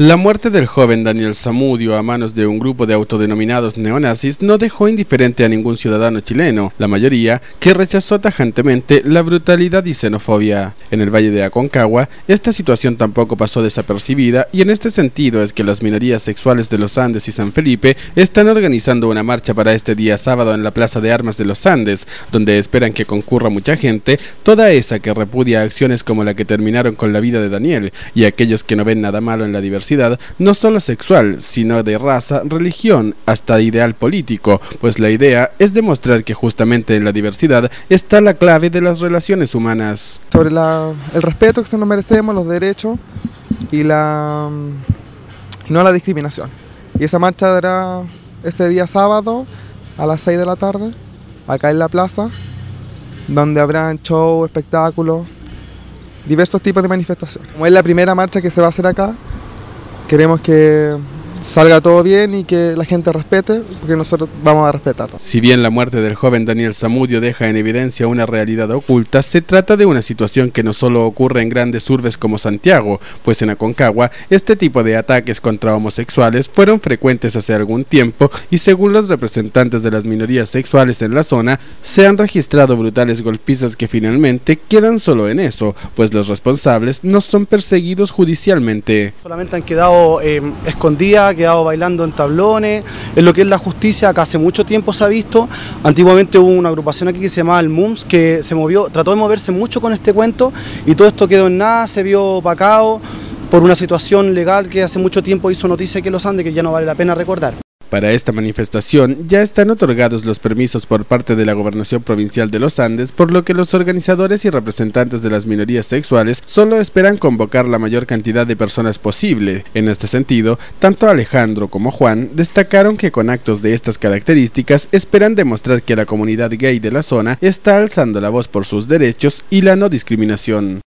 La muerte del joven Daniel Zamudio a manos de un grupo de autodenominados neonazis no dejó indiferente a ningún ciudadano chileno, la mayoría que rechazó tajantemente la brutalidad y xenofobia. En el Valle de Aconcagua, esta situación tampoco pasó desapercibida y en este sentido es que las minorías sexuales de los Andes y San Felipe están organizando una marcha para este día sábado en la Plaza de Armas de los Andes, donde esperan que concurra mucha gente, toda esa que repudia acciones como la que terminaron con la vida de Daniel y aquellos que no ven nada malo en la diversidad no solo sexual, sino de raza, religión, hasta ideal político, pues la idea es demostrar que justamente en la diversidad está la clave de las relaciones humanas. Sobre el respeto que nos merecemos, los derechos y la no la discriminación. Y esa marcha dará ese día sábado a las 6 de la tarde, acá en la plaza, donde habrán show, espectáculos, diversos tipos de manifestaciones. Como es la primera marcha que se va a hacer acá, queremos que salga todo bien y que la gente respete, porque nosotros vamos a respetar. Si bien la muerte del joven Daniel Zamudio deja en evidencia una realidad oculta, se trata de una situación que no solo ocurre en grandes urbes como Santiago, pues en Aconcagua este tipo de ataques contra homosexuales fueron frecuentes hace algún tiempo y según los representantes de las minorías sexuales en la zona, se han registrado brutales golpizas que finalmente quedan solo en eso, pues los responsables no son perseguidos judicialmente. Solamente han quedado eh, escondidas quedado bailando en tablones, en lo que es la justicia, acá hace mucho tiempo se ha visto, antiguamente hubo una agrupación aquí que se llamaba el MUMS, que se movió, trató de moverse mucho con este cuento y todo esto quedó en nada, se vio opacado por una situación legal que hace mucho tiempo hizo noticia que los Andes, que ya no vale la pena recordar. Para esta manifestación ya están otorgados los permisos por parte de la Gobernación Provincial de los Andes, por lo que los organizadores y representantes de las minorías sexuales solo esperan convocar la mayor cantidad de personas posible. En este sentido, tanto Alejandro como Juan destacaron que con actos de estas características esperan demostrar que la comunidad gay de la zona está alzando la voz por sus derechos y la no discriminación.